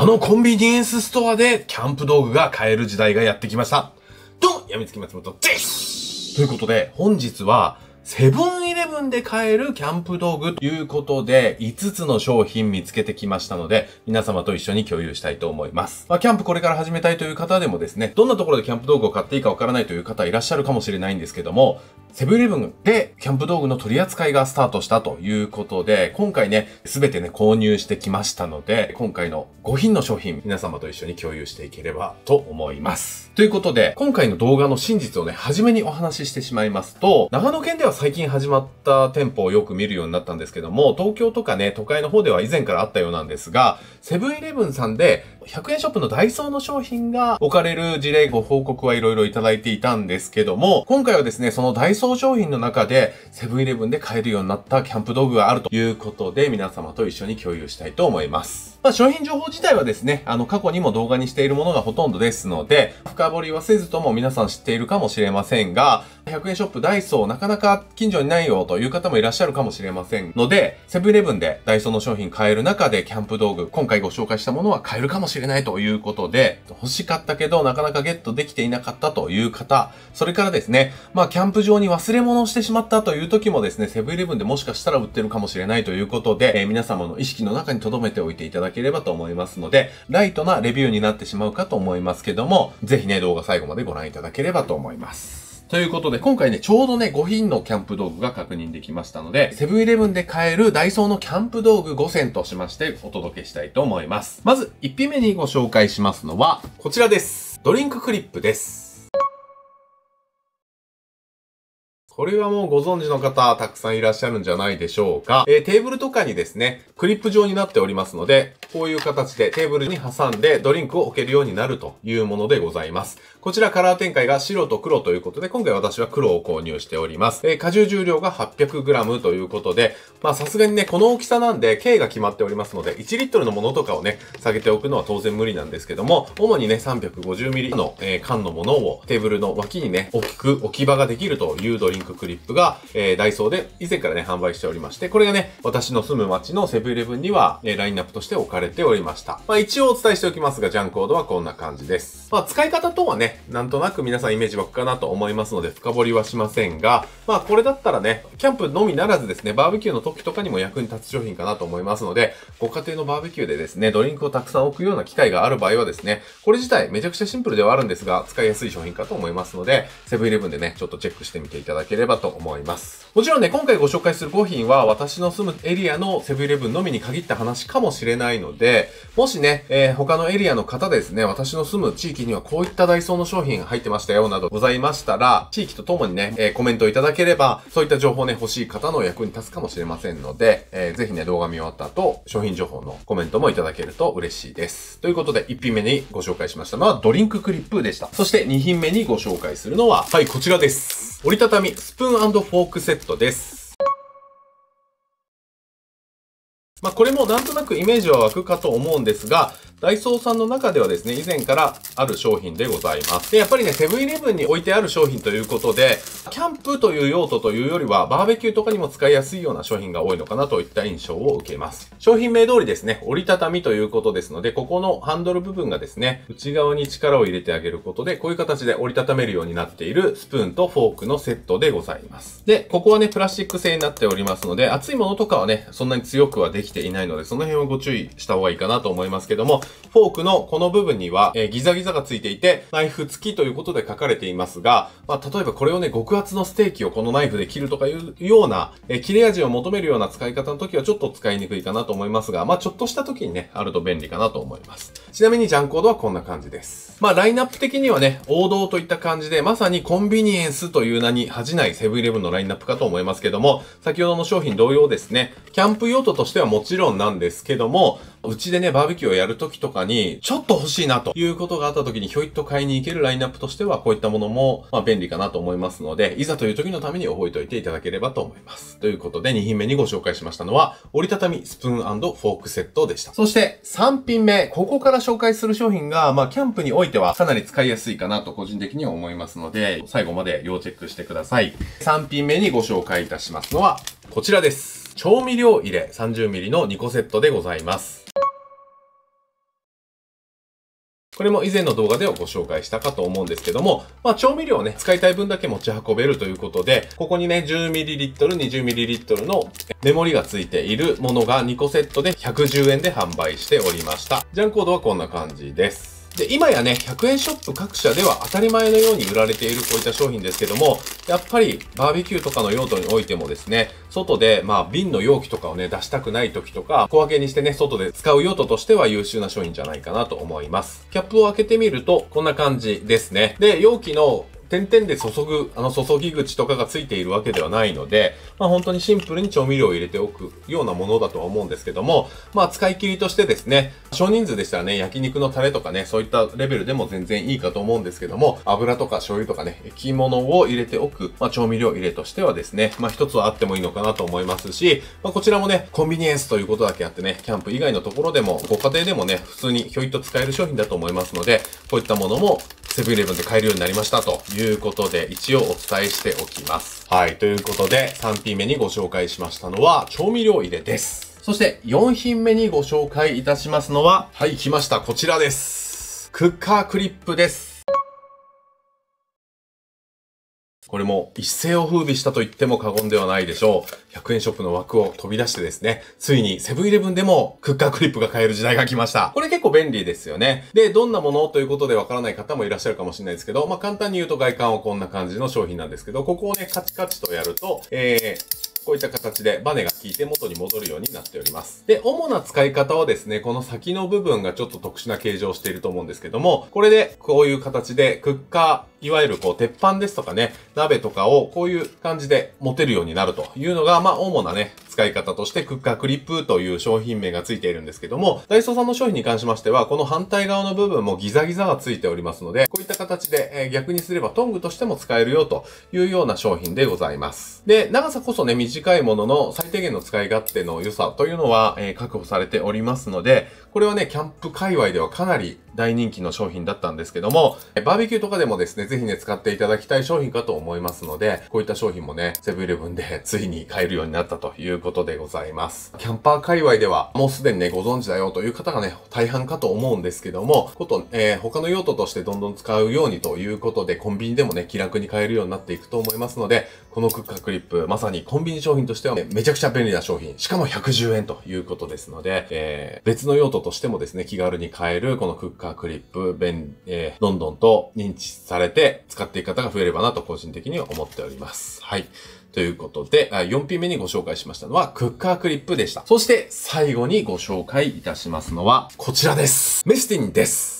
あのコンビニエンスストアでキャンプ道具が買える時代がやってきました。どうやみつき松本です。ということで、本日は、セブンイレブンで買えるキャンプ道具ということで、5つの商品見つけてきましたので、皆様と一緒に共有したいと思います。まあ、キャンプこれから始めたいという方でもですね、どんなところでキャンプ道具を買っていいかわからないという方いらっしゃるかもしれないんですけども、セブンイレブンでキャンプ道具の取り扱いがスタートしたということで、今回ね、すべてね、購入してきましたので、今回の5品の商品、皆様と一緒に共有していければと思います。ということで、今回の動画の真実をね、初めにお話ししてしまいますと、長野県では最近始まった店舗をよく見るようになったんですけども、東京とかね、都会の方では以前からあったようなんですが、セブンイレブンさんで100円ショップのダイソーの商品が置かれる事例ご報告はいろいろいただいていたんですけども、今回はですね、そのダイソー商品の中でセブンイレブンで買えるようになったキャンプ道具があるということで、皆様と一緒に共有したいと思います。まあ、商品情報自体はですね、あの、過去にも動画にしているものがほとんどですので、深掘りはせずとも皆さん知っているかもしれませんが、100円ショップダイソーなかなか近所にないよという方もいらっしゃるかもしれませんので、セブンイレブンでダイソーの商品買える中でキャンプ道具、今回ご紹介したものは買えるかもしれないということで、欲しかったけどなかなかゲットできていなかったという方、それからですね、まあキャンプ場に忘れ物をしてしまったという時もですね、セブンイレブンでもしかしたら売ってるかもしれないということで、えー、皆様の意識の中に留めておいていただだければと思いますので、ライトなレビューになってしまうかと思いますけども、ぜひね、動画最後までご覧いただければと思います。ということで、今回ね、ちょうどね、5品のキャンプ道具が確認できましたので、セブンイレブンで買えるダイソーのキャンプ道具5選としましてお届けしたいと思います。まず、1品目にご紹介しますのは、こちらです。ドリンククリップです。これはもうご存知の方、たくさんいらっしゃるんじゃないでしょうか。えー、テーブルとかにですね、クリップ状になっておりますので、こういう形でテーブルに挟んでドリンクを置けるようになるというものでございます。こちらカラー展開が白と黒ということで、今回私は黒を購入しております。えー、荷重重量が 800g ということで、まあさすがにね、この大きさなんで、径が決まっておりますので、1リットルのものとかをね、下げておくのは当然無理なんですけども、主にね、350ml の、えー、缶のものをテーブルの脇にね、大きく置き場ができるというドリンククリップが、えー、ダイソーで以前からね、販売しておりまして、これがね、私の住む町のセブンイレブンには、えー、ラインナップとして置かれておりました。まあ一応お伝えしておきますが、ジャンコードはこんな感じです。まあ使い方とはねなんとなく皆さんイメージ湧くかなと思いますので、深掘りはしませんが、まあこれだったらね、キャンプのみならずですね、バーベキューの時とかにも役に立つ商品かなと思いますので、ご家庭のバーベキューでですね、ドリンクをたくさん置くような機会がある場合はですね、これ自体めちゃくちゃシンプルではあるんですが、使いやすい商品かと思いますので、セブンイレブンでね、ちょっとチェックしてみていただければと思います。もちろんね、今回ご紹介する5品は私の住むエリアのセブンイレブンのみに限った話かもしれないので、もしね、えー、他のエリアの方ですね、私の住む地域にはこういったダイソーの商品が入ってましたよなどございましたら、地域とともにね、えー、コメントいただければ、そういった情報ね、欲しい方の役に立つかもしれませんので、えー、ぜひね、動画見終わった後、商品情報のコメントもいただけると嬉しいです。ということで、1品目にご紹介しましたのはドリンククリップでした。そして2品目にご紹介するのは、はい、こちらです。折りたたみスプーンフォークセットです。まあ、これもなんとなくイメージは湧くかと思うんですが、ダイソーさんの中ではですね、以前からある商品でございます。で、やっぱりね、セブンイレブンに置いてある商品ということで、キャンプという用途というよりは、バーベキューとかにも使いやすいような商品が多いのかなといった印象を受けます。商品名通りですね、折りたたみということですので、ここのハンドル部分がですね、内側に力を入れてあげることで、こういう形で折りたためるようになっているスプーンとフォークのセットでございます。で、ここはね、プラスチック製になっておりますので、熱いものとかはね、そんなに強くはできていないので、その辺はご注意した方がいいかなと思いますけども、フォークのこの部分には、えー、ギザギザがついていて、ナイフ付きということで書かれていますが、まあ、例えばこれをね、極厚のステーキをこのナイフで切るとかいうような、えー、切れ味を求めるような使い方の時はちょっと使いにくいかなと思いますが、まあ、ちょっとした時にね、あると便利かなと思います。ちなみにジャンコードはこんな感じです。まあ、ラインナップ的にはね、王道といった感じで、まさにコンビニエンスという名に恥じないセブンイレブンのラインナップかと思いますけども、先ほどの商品同様ですね、キャンプ用途としてはもちろんなんですけども、うちでね、バーベキューをやるときとかに、ちょっと欲しいなということがあったときにひょいっと買いに行けるラインナップとしては、こういったものも、まあ便利かなと思いますので、いざという時のために覚えておいていただければと思います。ということで、2品目にご紹介しましたのは、折りたたみスプーンフォークセットでした。そして、3品目、ここから紹介する商品が、まあキャンプにおいてはかなり使いやすいかなと個人的には思いますので、最後まで要チェックしてください。3品目にご紹介いたしますのは、こちらです。調味料入れ 30ml の2個セットでございます。これも以前の動画ではご紹介したかと思うんですけども、まあ調味料をね、使いたい分だけ持ち運べるということで、ここにね、10ml、20ml のメモリがついているものが2個セットで110円で販売しておりました。ジャンコードはこんな感じです。で、今やね、100円ショップ各社では当たり前のように売られているこういった商品ですけども、やっぱりバーベキューとかの用途においてもですね、外で、まあ、瓶の容器とかをね、出したくない時とか、小分けにしてね、外で使う用途としては優秀な商品じゃないかなと思います。キャップを開けてみると、こんな感じですね。で、容器の点々で注ぐ、あの注ぎ口とかがついているわけではないので、まあ本当にシンプルに調味料を入れておくようなものだとは思うんですけども、まあ使い切りとしてですね、少人数でしたらね、焼肉のタレとかね、そういったレベルでも全然いいかと思うんですけども、油とか醤油とかね、液物を入れておく、まあ調味料入れとしてはですね、まあ一つはあってもいいのかなと思いますし、まあこちらもね、コンビニエンスということだけあってね、キャンプ以外のところでも、ご家庭でもね、普通にひょいっと使える商品だと思いますので、こういったものもセブンイレブンで買えるようになりましたということで、一応お伝えしておきます。はい。ということで、3品目にご紹介しましたのは、調味料入れです。そして、4品目にご紹介いたしますのは、はい、来ました。こちらです。クッカークリップです。これも一世を風靡したと言っても過言ではないでしょう。100円ショップの枠を飛び出してですね、ついにセブンイレブンでもクッカークリップが買える時代が来ました。これ結構便利ですよね。で、どんなものということでわからない方もいらっしゃるかもしれないですけど、まあ簡単に言うと外観はこんな感じの商品なんですけど、ここをね、カチカチとやると、えー、こういった形でバネが効いて元に戻るようになっております。で、主な使い方はですね、この先の部分がちょっと特殊な形状をしていると思うんですけども、これでこういう形でクッカー、いわゆるこう鉄板ですとかね、鍋とかをこういう感じで持てるようになるというのが、まあ主なね、使い方としてクッカークリップという商品名がついているんですけども、ダイソーさんの商品に関しましては、この反対側の部分もギザギザがついておりますので、こういった形で、え逆にすればトングとしても使えるよというような商品でございます。で、長さこそね、短いものの最低限の使い勝手の良さというのは、え、確保されておりますので、これはね、キャンプ界隈ではかなり大人気の商品だったんですけども、バーベキューとかでもですね、ぜひね、使っていただきたい商品かと思いますので、こういった商品もね、セブンイレブンで ついに買えるようになったということでございます。キャンパー界隈では、もうすでにね、ご存知だよという方がね、大半かと思うんですけども、こと、えー、他の用途としてどんどん使うようにということで、コンビニでもね、気楽に買えるようになっていくと思いますので、このクッカークリップ、まさにコンビニ商品としては、ね、めちゃくちゃ便利な商品、しかも110円ということですので、えー、別の用途としてもですね、気軽に買えるこのクッカークリップ、便、えー、どんどんと認知されて使っていく方が増えればなと個人的には思っております。はい。ということで、4品目にご紹介しましたのは、クッカークリップでした。そして、最後にご紹介いたしますのは、こちらです。メスティンです。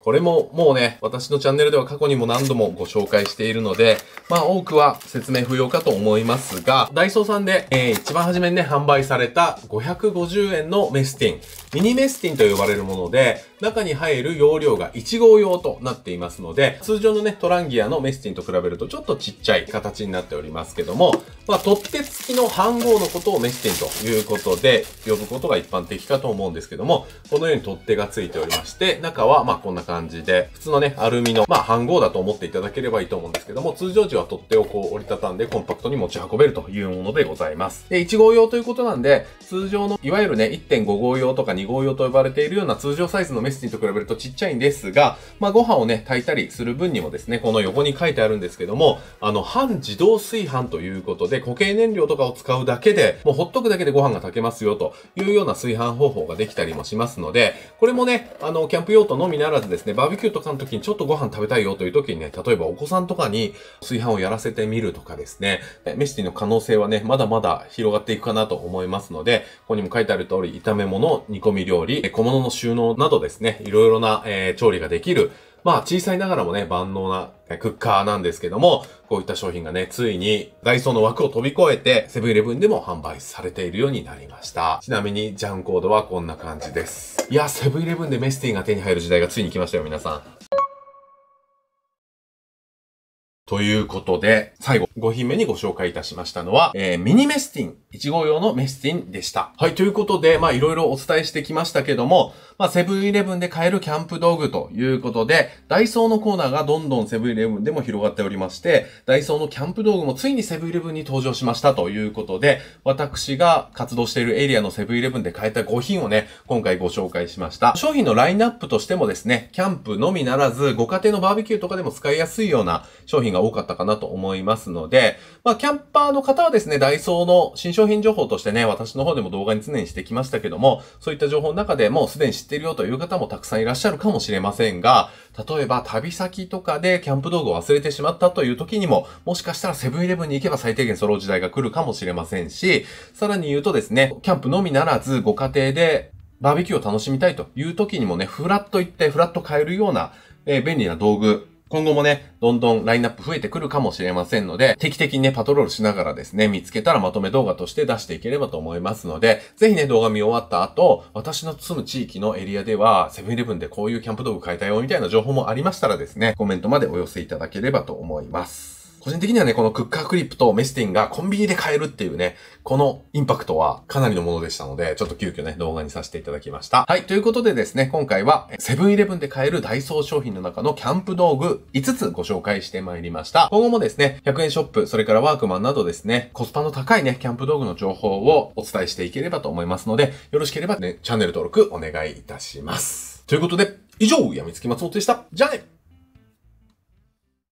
これももうね、私のチャンネルでは過去にも何度もご紹介しているので、まあ多くは説明不要かと思いますが、ダイソーさんで、えー、一番初めにね、販売された550円のメスティン、ミニメスティンと呼ばれるもので、中に入る容量が1号用となっていますので、通常のね、トランギアのメスティンと比べるとちょっとちっちゃい形になっておりますけども、まあ、取っ手付きの半号のことをメスティンということで呼ぶことが一般的かと思うんですけども、このように取っ手が付いておりまして、中はまあこんな感じで、普通のね、アルミの、まあ半号だと思っていただければいいと思うんですけども、通常時は取っ手をこう折りたたんでコンパクトに持ち運べるというものでございます。で、1号用ということなんで、通常の、いわゆるね、1.5号用とか2号用と呼ばれているような通常サイズのメスティンと比べるとちっちゃいんですが、まあご飯をね、炊いたりする分にもですね、この横に書いてあるんですけども、あの、半自動炊飯ということで、固形燃料とかを使うだけで、もうほっとくだけでご飯が炊けますよというような炊飯方法ができたりもしますので、これもね、あの、キャンプ用途のみならずですね、バーベキューとかの時にちょっとご飯食べたいよという時にね、例えばお子さんとかに炊飯をやらせてみるとかですね、メスティの可能性はね、まだまだ広がっていくかなと思いますので、ここにも書いてある通り、炒め物、煮込み料理、小物の収納などですね、いろいろな、えー、調理ができるまあ小さいながらもね、万能なクッカーなんですけども、こういった商品がね、ついにダイソーの枠を飛び越えて、セブンイレブンでも販売されているようになりました。ちなみに、ジャンコードはこんな感じです。いや、セブンイレブンでメスティンが手に入る時代がついに来ましたよ、皆さん。ということで、最後、5品目にご紹介いたしましたのは、えー、ミニメスティン、1号用のメスティンでした。はい、ということで、まあいろいろお伝えしてきましたけども、まあセブンイレブンで買えるキャンプ道具ということで、ダイソーのコーナーがどんどんセブンイレブンでも広がっておりまして、ダイソーのキャンプ道具もついにセブンイレブンに登場しましたということで、私が活動しているエリアのセブンイレブンで買えた5品をね、今回ご紹介しました。商品のラインナップとしてもですね、キャンプのみならず、ご家庭のバーベキューとかでも使いやすいような商品がが多かったかなと思いますので、まあ、キャンパーの方はですね、ダイソーの新商品情報としてね、私の方でも動画に常にしてきましたけども、そういった情報の中でもうすでに知ってるよという方もたくさんいらっしゃるかもしれませんが、例えば旅先とかでキャンプ道具を忘れてしまったという時にも、もしかしたらセブンイレブンに行けば最低限揃う時代が来るかもしれませんし、さらに言うとですね、キャンプのみならずご家庭でバーベキューを楽しみたいという時にもね、フラッと行ってフラッと買えるような、えー、便利な道具、今後もね、どんどんラインナップ増えてくるかもしれませんので、定期的にね、パトロールしながらですね、見つけたらまとめ動画として出していければと思いますので、ぜひね、動画見終わった後、私の住む地域のエリアでは、セブンイレブンでこういうキャンプ道具買えたよ、みたいな情報もありましたらですね、コメントまでお寄せいただければと思います。個人的にはね、このクッカークリップとメスティンがコンビニで買えるっていうね、このインパクトはかなりのものでしたので、ちょっと急遽ね、動画にさせていただきました。はい、ということでですね、今回はセブンイレブンで買えるダイソー商品の中のキャンプ道具5つご紹介してまいりました。今後もですね、100円ショップ、それからワークマンなどですね、コスパの高いね、キャンプ道具の情報をお伝えしていければと思いますので、よろしければね、チャンネル登録お願いいたします。ということで、以上、やみつき松本でした。じゃあね